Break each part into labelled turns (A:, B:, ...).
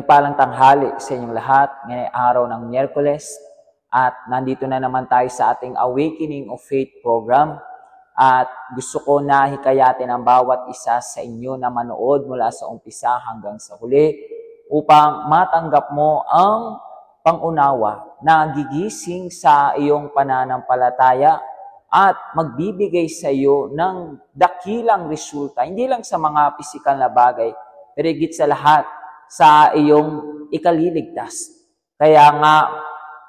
A: Pinagpalang tanghali sa inyong lahat. Ngayong araw ng Miyerkules. At nandito na naman tayo sa ating Awakening of Faith program. At gusto ko na hikayatin ang bawat isa sa inyo na manood mula sa umpisa hanggang sa huli upang matanggap mo ang pangunawa na gigising sa iyong pananampalataya at magbibigay sa iyo ng dakilang resulta, hindi lang sa mga pisikal na bagay, pero sa lahat, sa iyong ikaliligtas. Kaya nga,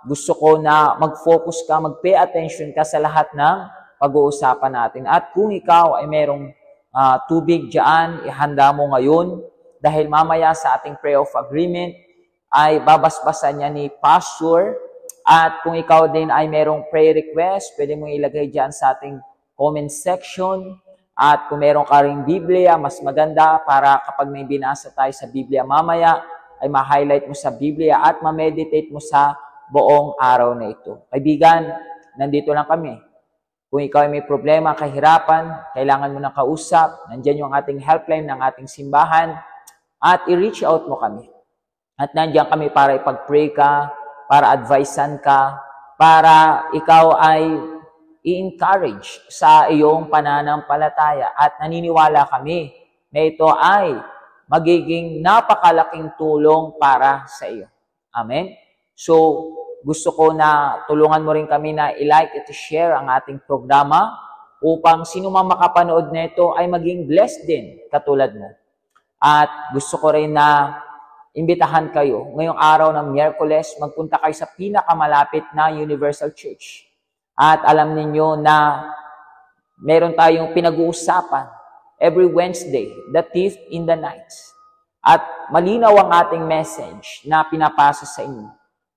A: gusto ko na mag-focus ka, mag-pay attention ka sa lahat ng pag-uusapan natin. At kung ikaw ay merong uh, tubig dyan, ihanda mo ngayon dahil mamaya sa ating prayer of agreement ay babasbasan niya ni Pastor at kung ikaw din ay merong prayer request, pwede mong ilagay dyan sa ating comment section. At kung meron ka rin Biblia, mas maganda para kapag may binasa tayo sa Biblia mamaya, ay ma-highlight mo sa Biblia at ma-meditate mo sa buong araw na ito. Kaibigan, nandito lang kami. Kung ikaw ay may problema, kahirapan, kailangan mo ng kausap, nandyan yung ating helpline ng ating simbahan, at i-reach out mo kami. At nandiyan kami para ipag-pray ka, para advisean ka, para ikaw ay i-encourage sa iyong pananampalataya. At naniniwala kami na ito ay magiging napakalaking tulong para sa iyo. Amen? So, gusto ko na tulungan mo rin kami na i-like at share ang ating programa upang sino man makapanood nito ay maging blessed din katulad mo. At gusto ko rin na imbitahan kayo ngayong araw ng Miyerkules, magpunta kayo sa pinakamalapit na Universal Church. At alam ninyo na meron tayong pinag-uusapan every Wednesday, the thief in the night. At malinaw ang ating message na pinapasa sa inyo.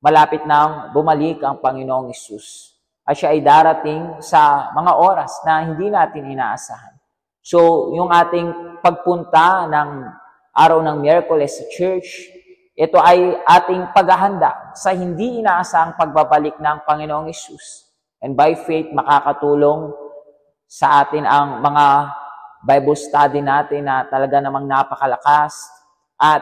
A: Malapit nang bumalik ang Panginoong Isus. At siya ay darating sa mga oras na hindi natin inaasahan. So, yung ating pagpunta ng araw ng Miyerkules sa church, ito ay ating paghahanda sa hindi inaasang pagbabalik ng Panginoong Isus. And by faith, makakatulong sa atin ang mga Bible study natin na talaga namang napakalakas at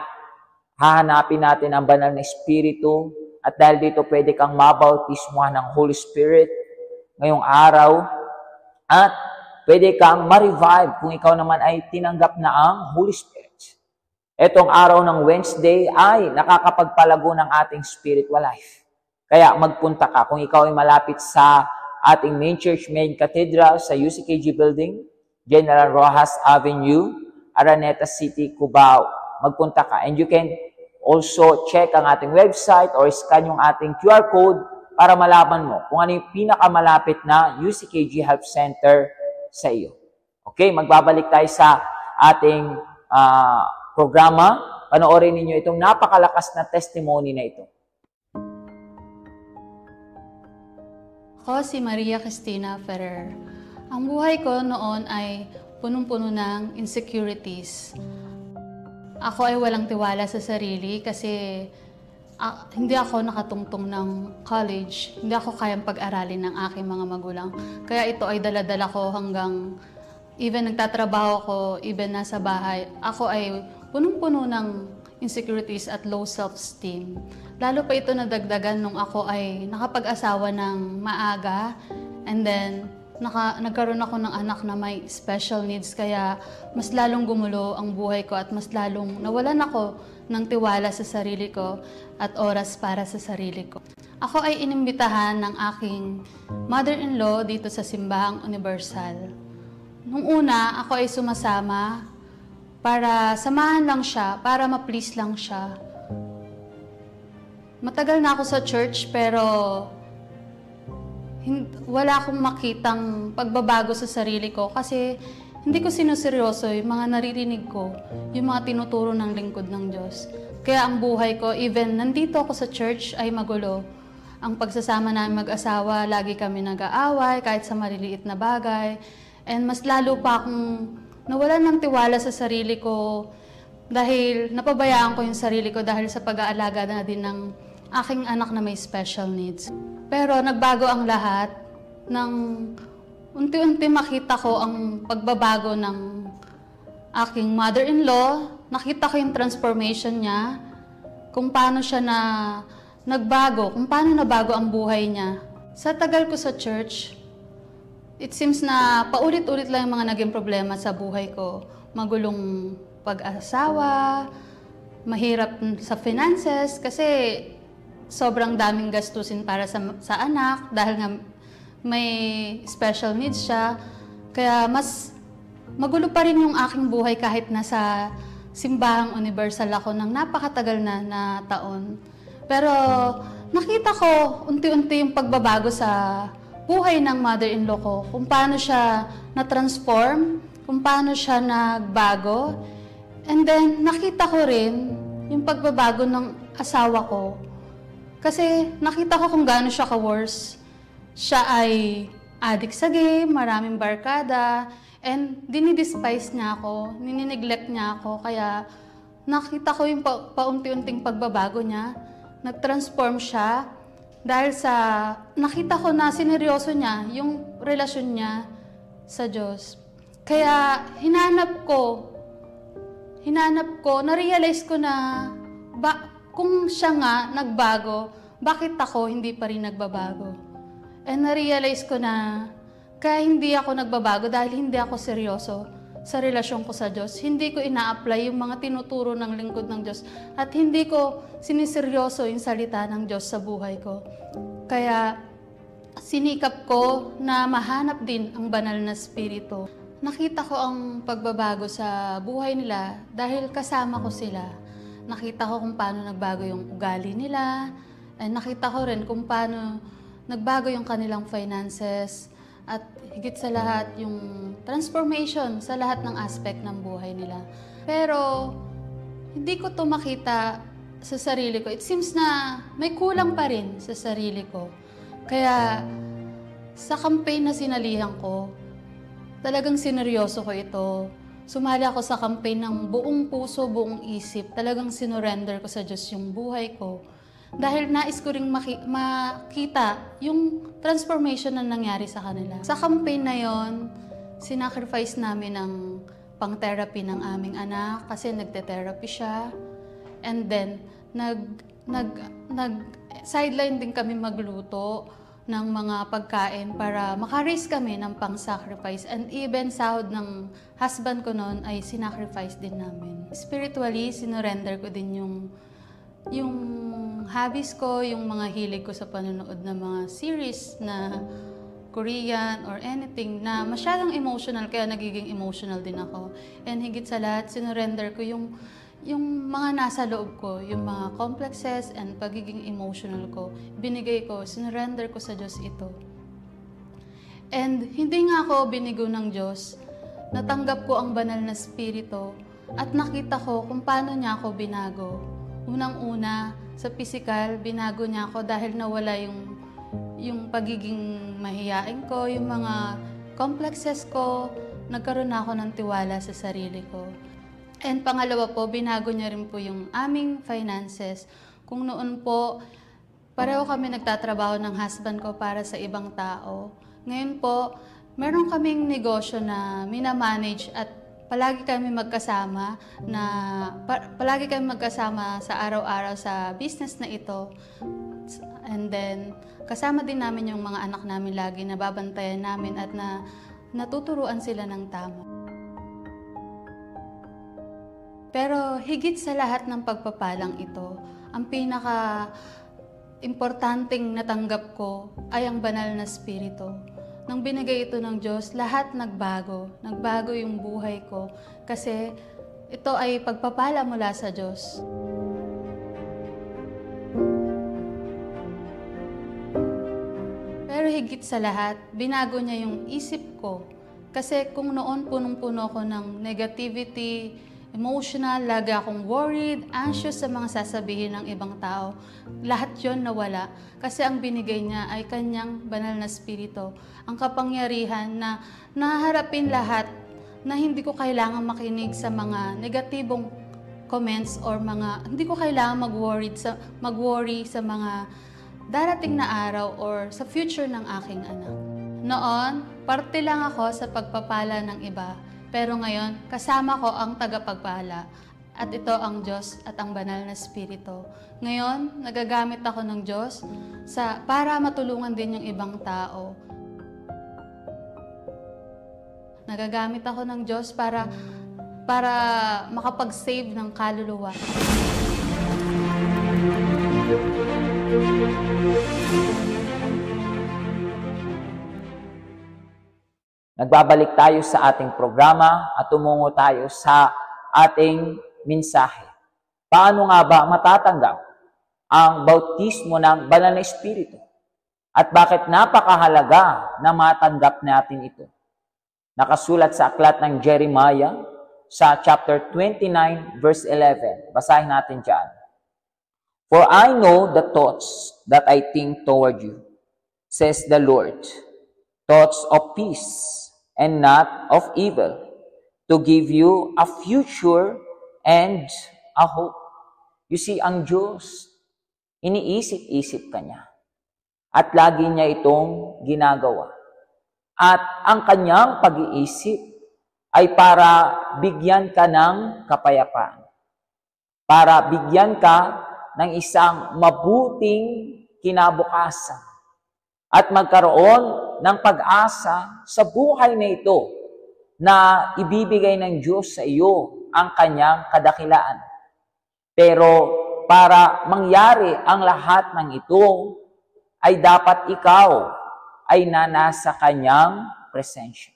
A: hahanapin natin ang banal na Espiritu at dahil dito pwede kang mabautismuhan ng Holy Spirit ngayong araw at pwede kang ma-revive kung ikaw naman ay tinanggap na ang Holy Spirit. Etong araw ng Wednesday ay nakakapagpalago ng ating spiritual life. Kaya magpunta ka kung ikaw ay malapit sa ating main church, main cathedral sa UCKG building, General Rojas Avenue, Araneta City, Cubao. Magpunta ka. And you can also check ang ating website or scan yung ating QR code para malaman mo kung ano yung pinakamalapit na UCKG Health Center sa iyo. Okay, magbabalik tayo sa ating uh, programa, panoorin ninyo itong napakalakas na testimony na ito.
B: Ako si Maria Cristina Ferrer. Ang buhay ko noon ay punong-puno ng insecurities. Ako ay walang tiwala sa sarili kasi uh, hindi ako nakatungtong ng college. Hindi ako kayang pag-aralin ng aking mga magulang. Kaya ito ay daladala ko hanggang even nagtatrabaho ko, even nasa bahay, ako ay punong-puno ng insecurities at low self-esteem. Lalo pa ito nadagdagan nung ako ay nakapag-asawa ng maaga and then naka, nagkaroon ako ng anak na may special needs kaya mas lalong gumulo ang buhay ko at mas lalong nawalan ako ng tiwala sa sarili ko at oras para sa sarili ko. Ako ay inimbitahan ng aking mother-in-law dito sa Simbahang Universal. Nung una, ako ay sumasama para samahan lang siya, para ma-please lang siya. Matagal na ako sa church pero wala akong makitang pagbabago sa sarili ko kasi hindi ko sinuseryoso yung mga naririnig ko, yung mga tinuturo ng lingkod ng Diyos. Kaya ang buhay ko, even nandito ako sa church, ay magulo. Ang pagsasama namin mag-asawa, lagi kami nag-aaway kahit sa maliliit na bagay. And mas lalo pa akong nawalan ng tiwala sa sarili ko dahil napabayaan ko yung sarili ko dahil sa pag-aalaga na din ng aking anak na may special needs. Pero nagbago ang lahat nang unti-unti makita ko ang pagbabago ng aking mother-in-law. Nakita ko yung transformation niya. kung paano siya na nagbago, kung paano nabago ang buhay niya. Sa tagal ko sa church, it seems na paulit-ulit lang yung mga naging problema sa buhay ko. Magulong pag-asawa, mahirap sa finances kasi sobrang daming gastusin para sa, sa anak dahil nga may special needs siya. Kaya mas magulo pa rin yung aking buhay kahit nasa simbahang universal ako ng napakatagal na na taon. Pero nakita ko unti-unti yung pagbabago sa buhay ng mother-in-law ko, kung paano siya na-transform, kung paano siya nagbago. And then nakita ko rin yung pagbabago ng asawa ko. Kasi nakita ko kung gaano siya ka-worse. Siya ay addict sa game, maraming barkada, And dinidespise niya ako, ninineglect niya ako, kaya nakita ko yung pa- paunti-unting pagbabago niya. Nag-transform siya dahil sa nakita ko na sineryoso niya yung relasyon niya sa Diyos. Kaya hinanap ko, hinanap ko, na-realize ko na ba, kung siya nga nagbago, bakit ako hindi pa rin nagbabago? And na-realize ko na kaya hindi ako nagbabago dahil hindi ako seryoso sa relasyon ko sa Diyos. Hindi ko ina-apply yung mga tinuturo ng lingkod ng Diyos at hindi ko siniseryoso yung salita ng Diyos sa buhay ko. Kaya sinikap ko na mahanap din ang banal na spirito. Nakita ko ang pagbabago sa buhay nila dahil kasama ko sila. Nakita ko kung paano nagbago yung ugali nila. And nakita ko rin kung paano nagbago yung kanilang finances at higit sa lahat yung transformation sa lahat ng aspect ng buhay nila. Pero hindi ko to makita sa sarili ko. It seems na may kulang pa rin sa sarili ko. Kaya sa campaign na sinalihan ko, talagang sineryoso ko ito. Sumali ako sa campaign ng buong puso, buong isip. Talagang sinurrender ko sa Diyos yung buhay ko dahil nais ko ring maki- makita yung transformation na nangyari sa kanila. Sa campaign na yon, sinacrifice namin ng pang-therapy ng aming anak kasi nagte-therapy siya. And then, nag, nag, nag, sideline din kami magluto ng mga pagkain para makaraise kami ng pang-sacrifice. And even sahod ng husband ko noon ay sinacrifice din namin. Spiritually, sinurrender ko din yung yung hobbies ko, yung mga hilig ko sa panonood ng mga series na Korean or anything na masyadong emotional kaya nagiging emotional din ako. And higit sa lahat, sinurrender ko yung yung mga nasa loob ko, yung mga complexes and pagiging emotional ko, binigay ko, sinurrender ko sa Diyos ito. And hindi nga ako binigo ng Diyos, natanggap ko ang banal na spirito at nakita ko kung paano niya ako binago. Unang-una, sa physical, binago niya ako dahil nawala yung, yung pagiging mahiyain ko, yung mga complexes ko, nagkaroon na ako ng tiwala sa sarili ko. And pangalawa po, binago niya rin po yung aming finances. Kung noon po, pareho kami nagtatrabaho ng husband ko para sa ibang tao. Ngayon po, meron kaming negosyo na minamanage at palagi kami magkasama na pa, palagi kami magkasama sa araw-araw sa business na ito. And then kasama din namin yung mga anak namin lagi na babantayan namin at na natuturuan sila ng tama. Pero higit sa lahat ng pagpapalang ito, ang pinaka importanteng natanggap ko ay ang banal na spirito nang binigay ito ng Diyos, lahat nagbago. Nagbago yung buhay ko kasi ito ay pagpapala mula sa Diyos. Pero higit sa lahat, binago niya yung isip ko. Kasi kung noon punong-puno ko ng negativity, emotional, lagi akong worried, anxious sa mga sasabihin ng ibang tao. Lahat yon nawala kasi ang binigay niya ay kanyang banal na spirito, ang kapangyarihan na naharapin lahat na hindi ko kailangan makinig sa mga negatibong comments or mga hindi ko kailangan mag-worry sa mag-worry sa mga darating na araw or sa future ng aking anak. Noon, parte lang ako sa pagpapala ng iba pero ngayon, kasama ko ang tagapagpala. At ito ang Diyos at ang banal na Espiritu. Ngayon, nagagamit ako ng Diyos sa, para matulungan din yung ibang tao. Nagagamit ako ng Diyos para para makapag-save ng kaluluwa.
A: Nagbabalik tayo sa ating programa at tumungo tayo sa ating mensahe. Paano nga ba matatanggap ang bautismo ng banal na espiritu? At bakit napakahalaga na matanggap natin ito? Nakasulat sa aklat ng Jeremiah sa chapter 29 verse 11. Basahin natin diyan. For I know the thoughts that I think toward you, says the Lord, thoughts of peace and not of evil, to give you a future and a hope. You see, ang Diyos, iniisip-isip ka niya. At lagi niya itong ginagawa. At ang kanyang pag-iisip ay para bigyan ka ng kapayapaan. Para bigyan ka ng isang mabuting kinabukasan. At magkaroon ng pag-asa sa buhay na ito na ibibigay ng Diyos sa iyo ang kanyang kadakilaan. Pero para mangyari ang lahat ng ito, ay dapat ikaw ay nanasa kanyang presensya.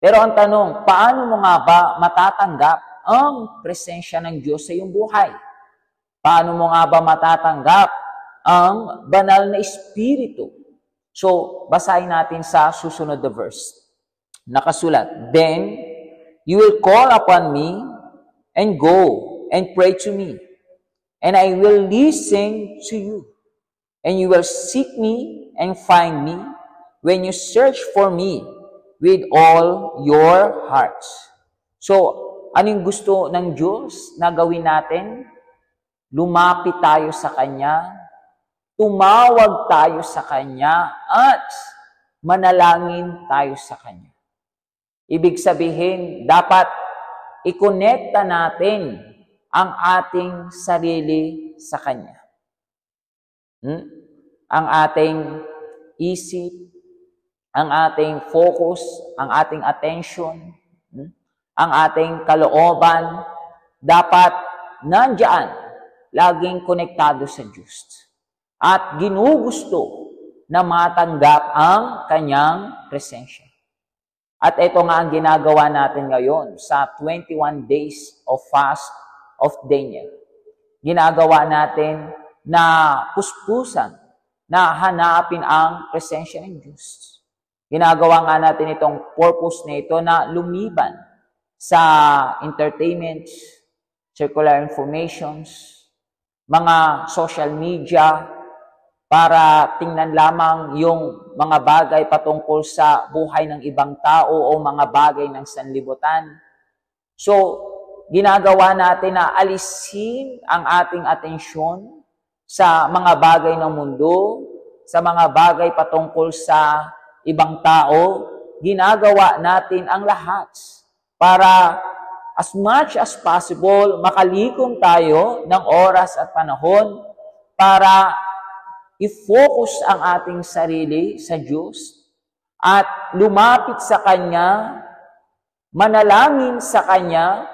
A: Pero ang tanong, paano mo nga ba matatanggap ang presensya ng Diyos sa iyong buhay? Paano mo nga ba matatanggap ang banal na Espiritu So, basahin natin sa susunod na verse. Nakasulat, Then you will call upon me and go and pray to me, and I will listen to you. And you will seek me and find me when you search for me with all your hearts. So, anong gusto ng Diyos na gawin natin? Lumapit tayo sa Kanya tumawag tayo sa Kanya at manalangin tayo sa Kanya. Ibig sabihin, dapat ikonekta natin ang ating sarili sa Kanya. Hmm? Ang ating isip, ang ating focus, ang ating attention, hmm? ang ating kalooban, dapat nandyan, laging konektado sa Diyos at ginugusto na matanggap ang kanyang presensya. At ito nga ang ginagawa natin ngayon sa 21 days of fast of Daniel. Ginagawa natin na puspusan na hanapin ang presensya ng Diyos. Ginagawa nga natin itong purpose na ito na lumiban sa entertainment, circular informations, mga social media, para tingnan lamang yung mga bagay patungkol sa buhay ng ibang tao o mga bagay ng sanlibutan. So, ginagawa natin na alisin ang ating atensyon sa mga bagay ng mundo, sa mga bagay patungkol sa ibang tao, ginagawa natin ang lahat para as much as possible makalikom tayo ng oras at panahon para i-focus ang ating sarili sa Diyos at lumapit sa Kanya, manalangin sa Kanya,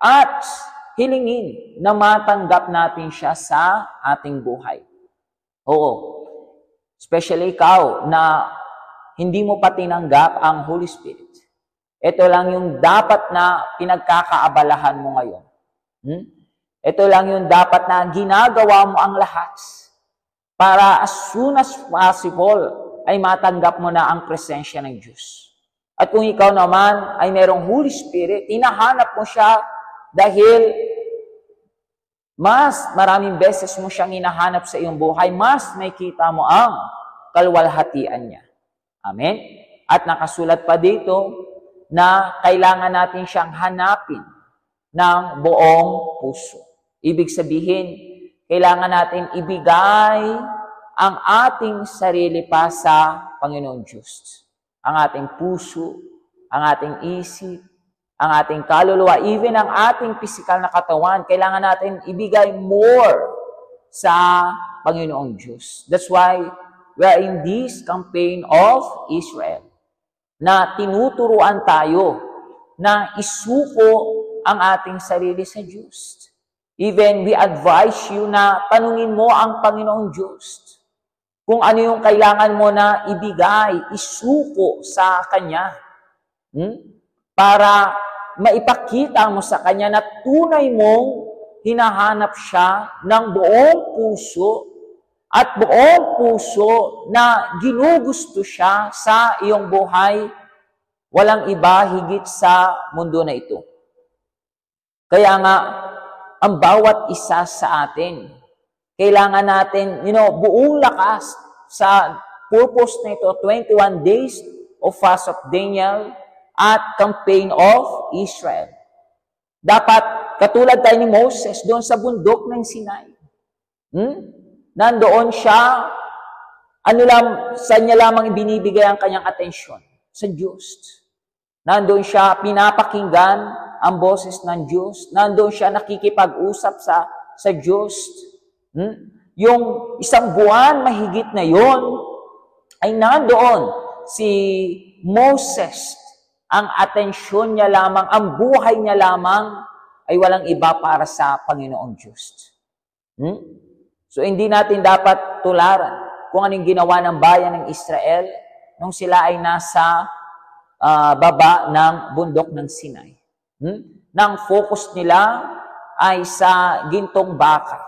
A: at hilingin na matanggap natin siya sa ating buhay. Oo. Especially ikaw na hindi mo pa tinanggap ang Holy Spirit. Ito lang yung dapat na pinagkakaabalahan mo ngayon. Hmm? Ito lang yung dapat na ginagawa mo ang lahat para as soon as possible ay matanggap mo na ang presensya ng Diyos. At kung ikaw naman ay merong Holy Spirit, hinahanap mo siya dahil mas maraming beses mo siyang hinahanap sa iyong buhay, mas may kita mo ang kalwalhatian niya. Amen? At nakasulat pa dito na kailangan natin siyang hanapin ng buong puso. Ibig sabihin, kailangan natin ibigay ang ating sarili pa sa Panginoon Diyos. Ang ating puso, ang ating isip, ang ating kaluluwa, even ang ating physical na katawan, kailangan natin ibigay more sa Panginoong Diyos. That's why we are in this campaign of Israel na tinuturuan tayo na isuko ang ating sarili sa Diyos. Even we advise you na tanungin mo ang Panginoong Diyos kung ano yung kailangan mo na ibigay, isuko sa Kanya. Hmm? Para maipakita mo sa Kanya na tunay mong hinahanap siya ng buong puso at buong puso na ginugusto siya sa iyong buhay, walang iba higit sa mundo na ito. Kaya nga, ang bawat isa sa atin, kailangan natin, you know, buong lakas sa purpose na ito, 21 days of fast of Daniel at campaign of Israel. Dapat, katulad tayo ni Moses doon sa bundok ng Sinai. Hmm? nandoon siya, ano lang, sa niya lamang ibinibigay ang kanyang atensyon? Sa Diyos. Nandoon siya, pinapakinggan ang boses ng Diyos. Nandoon siya nakikipag-usap sa, sa Diyos. Hmm? Yung isang buwan mahigit na yon ay nandoon si Moses. Ang atensyon niya lamang, ang buhay niya lamang ay walang iba para sa Panginoong Diyos. Hmm? So hindi natin dapat tularan kung anong ginawa ng bayan ng Israel nung sila ay nasa uh, baba ng bundok ng Sinai. Hmm? Nang focus nila ay sa gintong baka.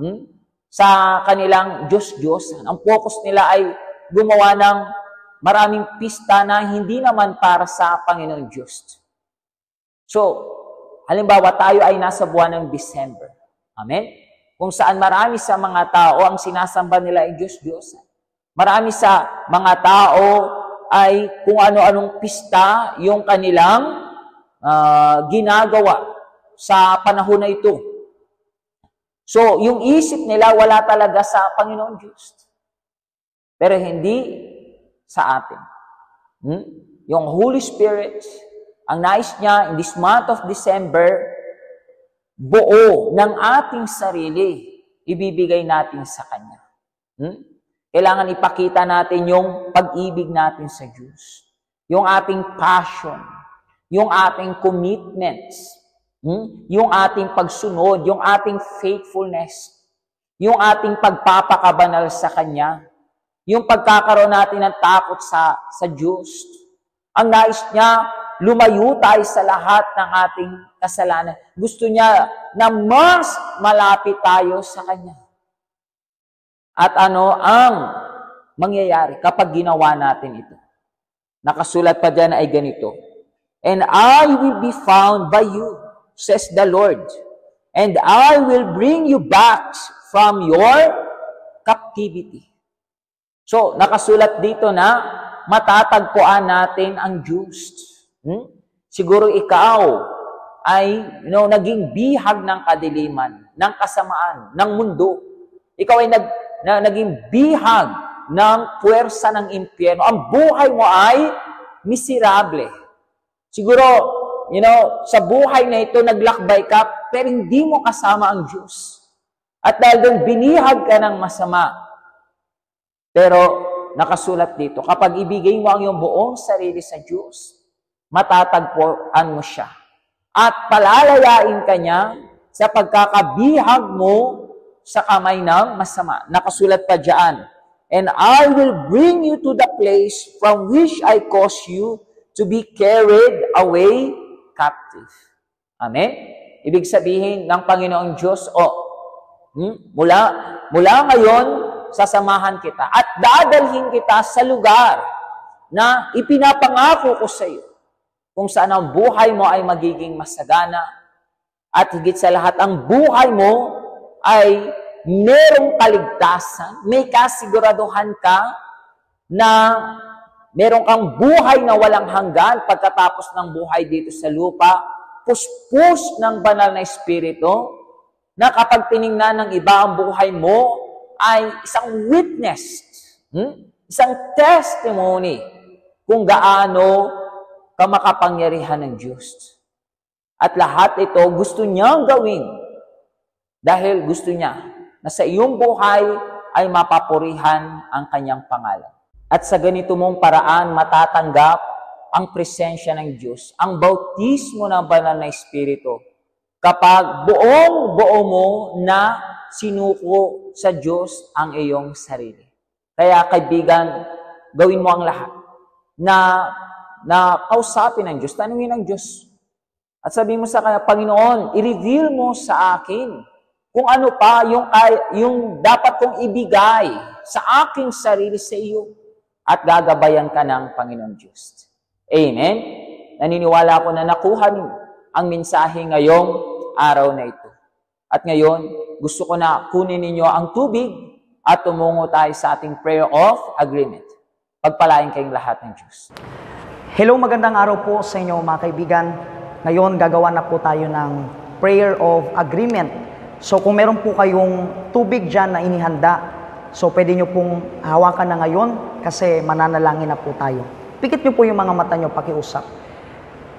A: Hmm? Sa kanilang Diyos-Diyosan. Ang focus nila ay gumawa ng maraming pista na hindi naman para sa Panginoon Diyos. So, halimbawa tayo ay nasa buwan ng December. Amen? kung saan marami sa mga tao ang sinasamba nila ay Diyos-Diyos. Marami sa mga tao ay kung ano-anong pista yung kanilang uh, ginagawa sa panahon na ito. So, yung isip nila wala talaga sa Panginoon Diyos. Pero hindi sa atin. Hmm? Yung Holy Spirit, ang nais niya in this month of December, buo ng ating sarili, ibibigay natin sa Kanya. Hmm? Kailangan ipakita natin yung pag-ibig natin sa Diyos. Yung ating passion. Yung ating commitments. Hmm? Yung ating pagsunod. Yung ating faithfulness. Yung ating pagpapakabanal sa Kanya. Yung pagkakaroon natin ng takot sa, sa Diyos. Ang nais niya, lumayo tayo sa lahat ng ating kasalanan. Gusto niya na mas malapit tayo sa Kanya. At ano ang mangyayari kapag ginawa natin ito? Nakasulat pa dyan ay ganito. And I will be found by you, says the Lord. And I will bring you back from your captivity. So, nakasulat dito na matatagpuan natin ang Diyos. Hmm? Siguro ikaw ay you know, naging bihag ng kadiliman, ng kasamaan, ng mundo. Ikaw ay nag, na, naging bihag ng puwersa ng impyerno. Ang buhay mo ay miserable. Siguro, you know, sa buhay na ito, naglakbay ka, pero hindi mo kasama ang Diyos. At dahil doon, binihag ka ng masama. Pero, nakasulat dito, kapag ibigay mo ang iyong buong sarili sa Diyos, matatagpuan mo siya. At palalayain ka niya sa pagkakabihag mo sa kamay ng masama. Nakasulat pa diyan. And I will bring you to the place from which I caused you to be carried away captive. Amen? Ibig sabihin ng Panginoong Diyos, o, hmm, mula, mula ngayon, sasamahan kita at dadalhin kita sa lugar na ipinapangako ko sa iyo kung saan ang buhay mo ay magiging masagana at higit sa lahat, ang buhay mo ay merong kaligtasan, may kasiguraduhan ka na meron kang buhay na walang hanggan pagkatapos ng buhay dito sa lupa, puspos ng banal na espiritu, na kapag tiningnan ng iba ang buhay mo, ay isang witness, hmm? isang testimony kung gaano kamakapangyarihan ng Diyos. At lahat ito gusto niyang gawin dahil gusto niya na sa iyong buhay ay mapapurihan ang kanyang pangalan. At sa ganito mong paraan matatanggap ang presensya ng Diyos, ang bautismo ng banal na Espiritu, kapag buong buo mo na sinuko sa Diyos ang iyong sarili. Kaya kaibigan, gawin mo ang lahat na na kausapin ng Diyos, tanungin ng Diyos. At sabi mo sa kanya, Panginoon, i-reveal mo sa akin kung ano pa yung, yung dapat kong ibigay sa aking sarili sa iyo at gagabayan ka ng Panginoon Diyos. Amen? Naniniwala ako na nakuha niyo ang mensahe ngayong araw na ito. At ngayon, gusto ko na kunin ninyo ang tubig at tumungo tayo sa ating prayer of agreement. Pagpalain kayong lahat ng Diyos.
C: Hello, magandang araw po sa inyo mga kaibigan. Ngayon, gagawa na po tayo ng prayer of agreement. So kung meron po kayong tubig dyan na inihanda, so pwede nyo pong hawakan na ngayon kasi mananalangin na po tayo. Pikit nyo po yung mga mata nyo pakiusap.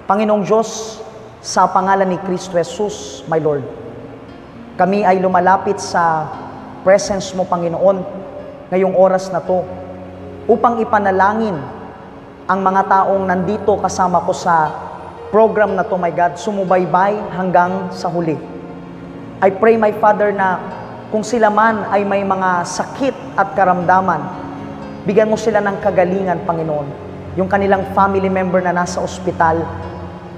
C: Panginoong Diyos, sa pangalan ni Kristo Jesus, my Lord, kami ay lumalapit sa presence mo, Panginoon, ngayong oras na to upang ipanalangin ang mga taong nandito kasama ko sa program na to, my God, sumubaybay hanggang sa huli. I pray, my Father, na kung sila man ay may mga sakit at karamdaman, bigyan mo sila ng kagalingan, Panginoon. Yung kanilang family member na nasa ospital,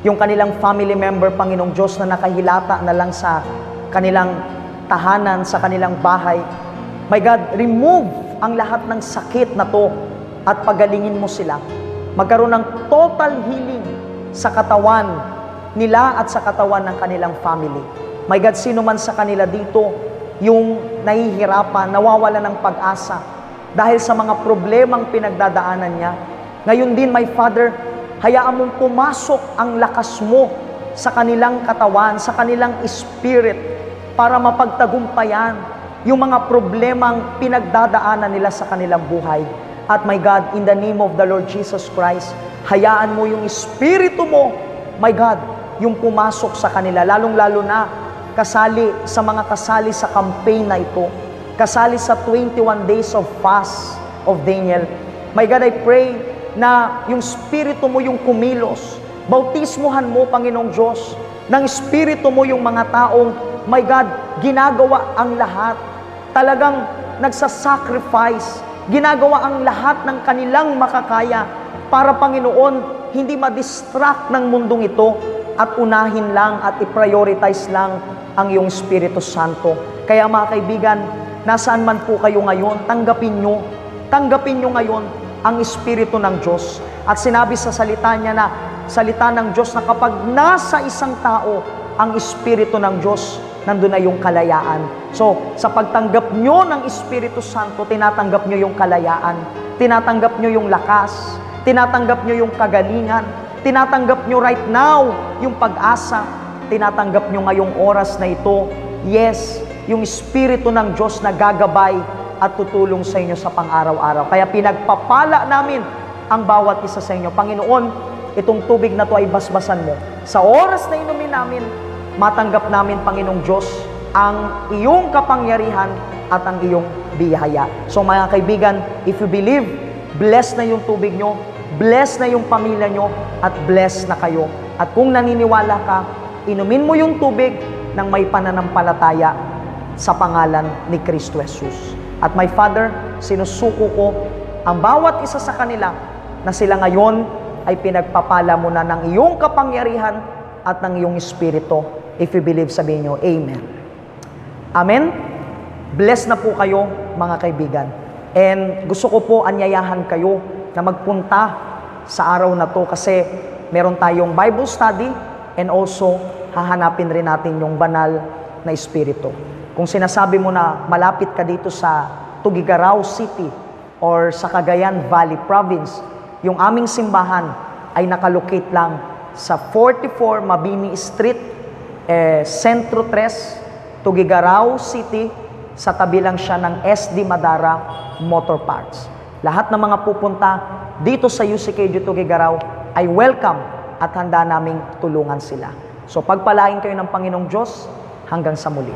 C: yung kanilang family member, Panginoong Diyos, na nakahilata na lang sa kanilang tahanan, sa kanilang bahay. My God, remove ang lahat ng sakit na to at pagalingin mo sila. Magkaroon ng total healing sa katawan nila at sa katawan ng kanilang family. My God, sino man sa kanila dito yung nahihirapan, nawawala ng pag-asa dahil sa mga problemang pinagdadaanan niya. Ngayon din, my Father, hayaan mong pumasok ang lakas mo sa kanilang katawan, sa kanilang spirit, para mapagtagumpayan yung mga problemang pinagdadaanan nila sa kanilang buhay. At my God, in the name of the Lord Jesus Christ, hayaan mo yung Espiritu mo, my God, yung pumasok sa kanila, lalong-lalo na kasali sa mga kasali sa campaign na ito, kasali sa 21 days of fast of Daniel. My God, I pray na yung Espiritu mo yung kumilos, bautismuhan mo, Panginoong Diyos, ng Espiritu mo yung mga taong, my God, ginagawa ang lahat. Talagang nagsasacrifice, ginagawa ang lahat ng kanilang makakaya para, Panginoon, hindi ma-distract ng mundong ito at unahin lang at i-prioritize lang ang iyong Espiritu Santo. Kaya mga kaibigan, nasaan man po kayo ngayon, tanggapin nyo, tanggapin nyo ngayon ang Espiritu ng Diyos. At sinabi sa salita niya na, salita ng Diyos na kapag nasa isang tao ang Espiritu ng Diyos, nandun na yung kalayaan. So, sa pagtanggap nyo ng Espiritu Santo, tinatanggap nyo yung kalayaan, tinatanggap nyo yung lakas, tinatanggap nyo yung kagalingan, tinatanggap nyo right now yung pag-asa, tinatanggap nyo ngayong oras na ito, yes, yung Espiritu ng Diyos na gagabay at tutulong sa inyo sa pang-araw-araw. Kaya pinagpapala namin ang bawat isa sa inyo. Panginoon, itong tubig na to ay basbasan mo. Sa oras na inumin namin, matanggap namin, Panginoong Diyos, ang iyong kapangyarihan at ang iyong biyaya. So mga kaibigan, if you believe, bless na yung tubig nyo, bless na yung pamilya nyo, at bless na kayo. At kung naniniwala ka, inumin mo yung tubig ng may pananampalataya sa pangalan ni Kristo Jesus. At my Father, sinusuko ko ang bawat isa sa kanila na sila ngayon ay pinagpapala mo na ng iyong kapangyarihan at ng iyong Espiritu. If you believe, sabihin nyo, Amen. Amen? Bless na po kayo, mga kaibigan. And gusto ko po anyayahan kayo na magpunta sa araw na to kasi meron tayong Bible study and also hahanapin rin natin yung banal na Espiritu. Kung sinasabi mo na malapit ka dito sa Tugigaraw City or sa Cagayan Valley Province, yung aming simbahan ay nakalocate lang sa 44 Mabini Street, eh, Centro 3, Tugigaraw City, sa tabi lang siya ng SD Madara Motor Parts. Lahat ng mga pupunta dito sa UCK Tugigaraw ay welcome at handa naming tulungan sila. So pagpalain kayo ng Panginoong Diyos hanggang sa muli.